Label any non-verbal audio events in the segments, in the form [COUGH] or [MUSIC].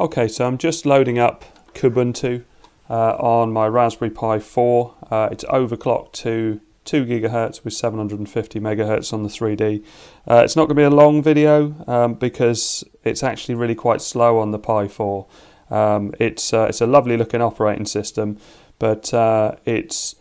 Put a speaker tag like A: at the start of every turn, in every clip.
A: Okay, so I'm just loading up Kubuntu uh, on my Raspberry Pi 4. Uh, it's overclocked to 2 gigahertz with 750 megahertz on the 3D. Uh, it's not going to be a long video um, because it's actually really quite slow on the Pi 4. Um, it's uh, it's a lovely looking operating system, but uh, it's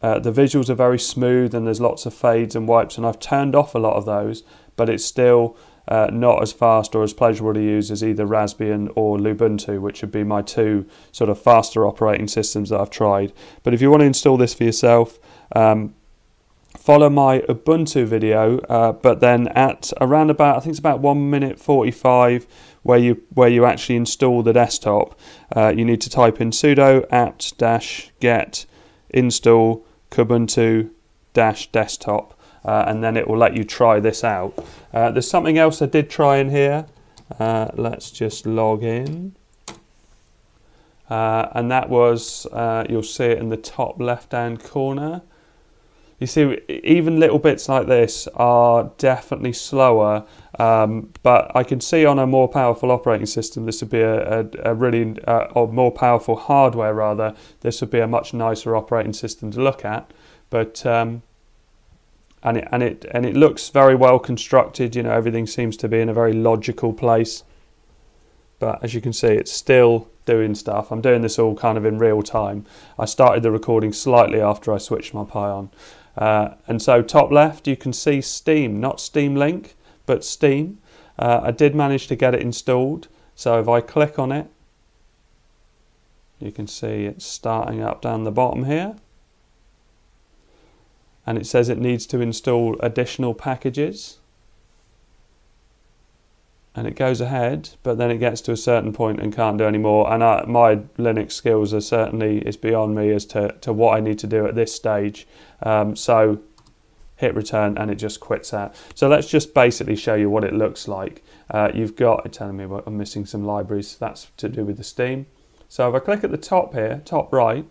A: uh, the visuals are very smooth and there's lots of fades and wipes, and I've turned off a lot of those, but it's still uh, not as fast or as pleasurable to use as either Raspbian or Lubuntu, which would be my two sort of faster operating systems that I've tried. But if you want to install this for yourself, um, follow my Ubuntu video, uh, but then at around about I think it's about one minute forty five where you where you actually install the desktop, uh, you need to type in sudo apt dash get install kubuntu dash desktop uh, and then it will let you try this out. Uh, there's something else I did try in here. Uh, let's just log in. Uh, and that was, uh, you'll see it in the top left hand corner. You see, even little bits like this are definitely slower, um, but I can see on a more powerful operating system, this would be a, a, a really, uh, or more powerful hardware rather, this would be a much nicer operating system to look at. But um, and it and it and it looks very well constructed. You know, everything seems to be in a very logical place. But as you can see, it's still doing stuff. I'm doing this all kind of in real time. I started the recording slightly after I switched my Pi on. Uh, and so top left, you can see Steam, not Steam Link, but Steam. Uh, I did manage to get it installed. So if I click on it, you can see it's starting up down the bottom here and it says it needs to install additional packages. And it goes ahead but then it gets to a certain point and can't do any more. And I, my Linux skills are certainly is beyond me as to, to what I need to do at this stage. Um, so hit return and it just quits out so let's just basically show you what it looks like. Uh, you've got it telling me I'm missing some libraries that's to do with the Steam. So if I click at the top here top right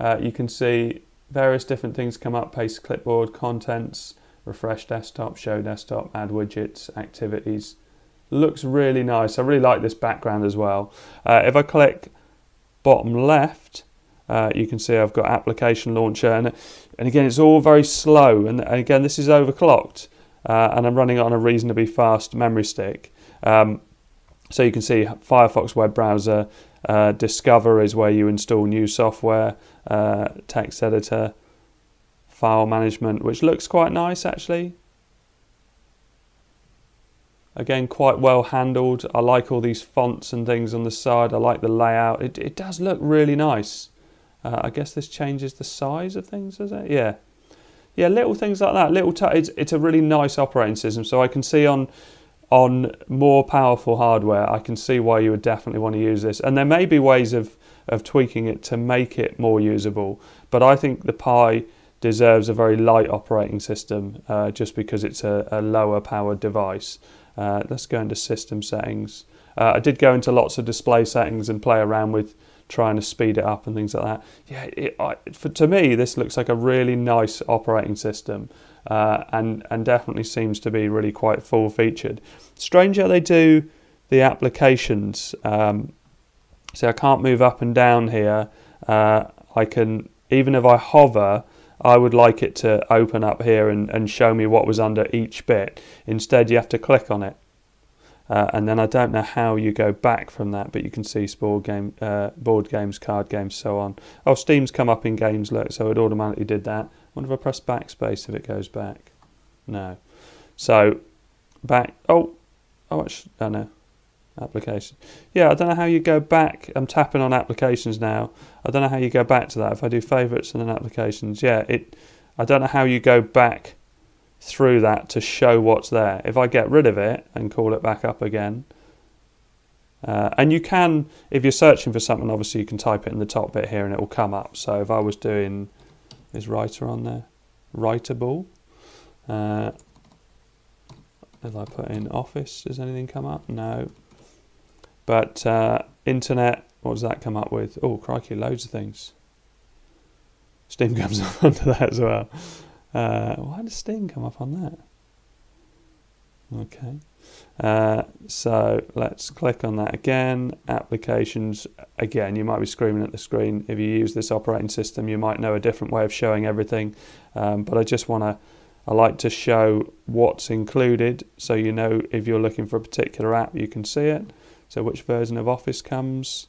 A: uh, you can see various different things come up paste clipboard, contents, refresh desktop, show desktop, add widgets, activities. Looks really nice. I really like this background as well. Uh, if I click bottom left, uh, you can see I've got application launcher and, and again it's all very slow and, and again this is overclocked uh, and I'm running it on a reasonably fast memory stick. Um, so you can see Firefox web browser, uh, Discover is where you install new software, uh, text editor, file management, which looks quite nice actually. Again, quite well handled. I like all these fonts and things on the side. I like the layout. It, it does look really nice. Uh, I guess this changes the size of things, does it? Yeah. Yeah, little things like that. Little it's, it's a really nice operating system. So I can see on on more powerful hardware, I can see why you would definitely want to use this. And there may be ways of, of tweaking it to make it more usable, but I think the Pi deserves a very light operating system uh, just because it's a, a lower powered device. Uh, let's go into system settings. Uh, I did go into lots of display settings and play around with trying to speed it up and things like that. Yeah, it, I, for, to me, this looks like a really nice operating system uh, and and definitely seems to be really quite full featured. Strange how they do the applications. Um, see, I can't move up and down here. Uh, I can even if I hover. I would like it to open up here and, and show me what was under each bit. Instead, you have to click on it. Uh, and then I don't know how you go back from that, but you can see board game, uh, board games, card games, so on. Oh, Steam's come up in games, look, so it automatically did that wonder if I press backspace if it goes back. No. So back. Oh, oh, oh no. Application. Yeah, I don't know how you go back. I'm tapping on applications now. I don't know how you go back to that. If I do favorites and then applications, yeah, it. I don't know how you go back through that to show what's there. If I get rid of it and call it back up again, uh, and you can, if you're searching for something, obviously you can type it in the top bit here and it will come up. So if I was doing is writer on there. Writable. Uh, if I put in office, does anything come up? No. But uh, internet, what does that come up with? Oh, crikey, loads of things. Steam comes [LAUGHS] up under that as well. Uh, why does Steam come up on that? Okay. Uh, so let's click on that again. Applications, again, you might be screaming at the screen. If you use this operating system, you might know a different way of showing everything. Um, but I just want to, I like to show what's included so you know if you're looking for a particular app, you can see it. So which version of Office comes.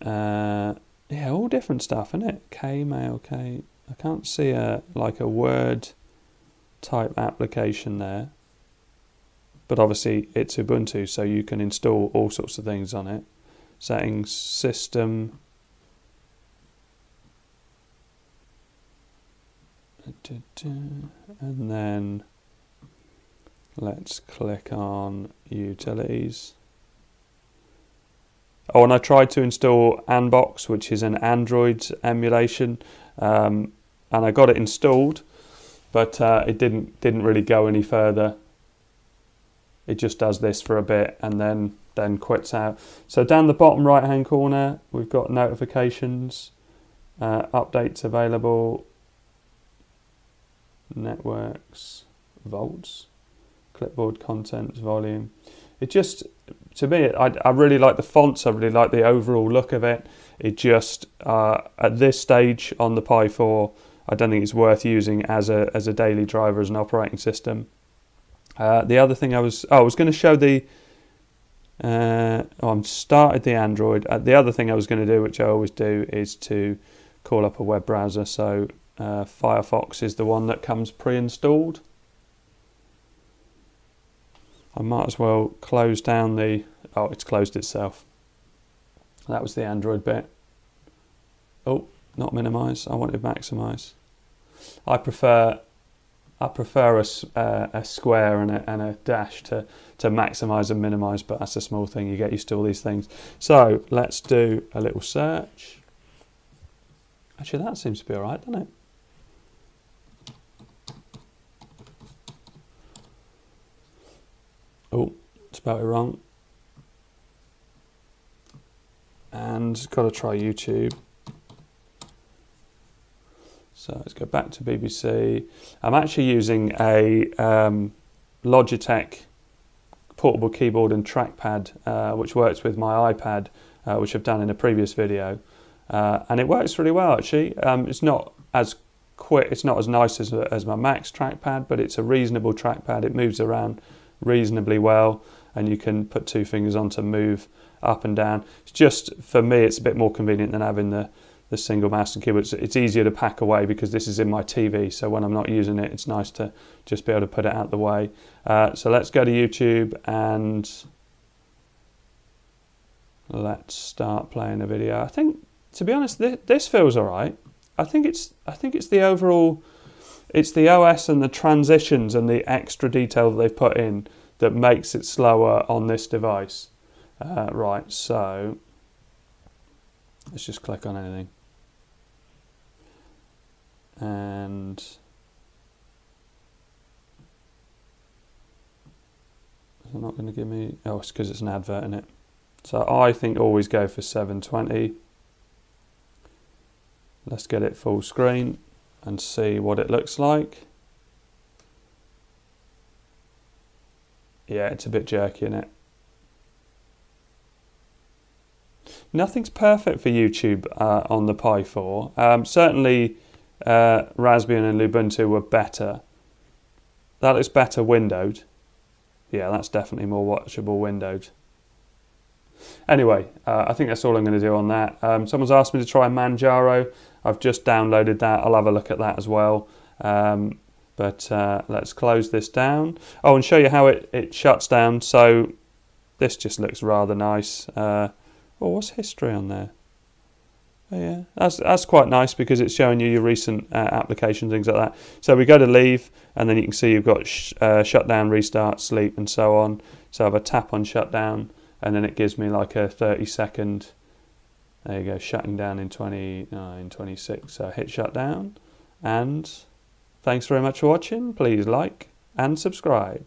A: Uh, yeah, all different stuff, isn't it? Kmail, K. I can't see a like a Word type application there but obviously it's Ubuntu, so you can install all sorts of things on it. Settings, system, and then let's click on utilities. Oh, and I tried to install Anbox, which is an Android emulation, um, and I got it installed, but uh, it didn't didn't really go any further it just does this for a bit and then then quits out. So down the bottom right hand corner, we've got notifications, uh, updates available, networks, vaults, clipboard contents, volume. It just, to me, I, I really like the fonts. I really like the overall look of it. It just, uh, at this stage on the Pi 4, I don't think it's worth using as a as a daily driver as an operating system. Uh, the other thing I was, oh, I was going to show the, uh, oh, I'm started the Android. Uh, the other thing I was going to do, which I always do, is to call up a web browser. So uh, Firefox is the one that comes pre-installed. I might as well close down the, oh, it's closed itself. That was the Android bit. Oh, not minimize, I wanted maximize. I prefer I prefer a, uh, a square and a, and a dash to, to maximize and minimize, but that's a small thing. You get used to all these things. So let's do a little search. Actually, that seems to be all right, doesn't it? Oh, spelled it wrong. And got to try YouTube. So let's go back to BBC. I'm actually using a um, Logitech portable keyboard and trackpad, uh, which works with my iPad, uh, which I've done in a previous video, uh, and it works really well. Actually, um, it's not as quick, it's not as nice as, as my Mac's trackpad, but it's a reasonable trackpad. It moves around reasonably well, and you can put two fingers on to move up and down. It's just for me, it's a bit more convenient than having the the single mouse and keyboard. It's, easier to pack away because this is in my TV. So when I'm not using it, it's nice to just be able to put it out the way. Uh, so let's go to YouTube and let's start playing a video. I think, to be honest, th this feels all right. I think it's I think it's the overall, it's the OS and the transitions and the extra detail that they've put in that makes it slower on this device. Uh, right, so let's just click on anything and they're not going to give me oh it's because it's an advert in it? So I think always go for 720 let's get it full screen and see what it looks like. Yeah it's a bit jerky in it? Nothing's perfect for YouTube uh, on the Pi 4 um, certainly uh, Raspbian and Ubuntu were better. That looks better windowed. Yeah, that's definitely more watchable windowed. Anyway, uh, I think that's all I'm going to do on that. Um, someone's asked me to try Manjaro. I've just downloaded that. I'll have a look at that as well. Um, but uh, let's close this down. Oh, and show you how it, it shuts down. So this just looks rather nice. Uh, oh, what's history on there? Oh, yeah, that's that's quite nice because it's showing you your recent uh, applications, things like that. So we go to leave, and then you can see you've got sh uh, shutdown, restart, sleep, and so on. So I tap on shutdown, and then it gives me like a 30 second. There you go, shutting down in 29, 26. So hit shutdown, and thanks very much for watching. Please like and subscribe.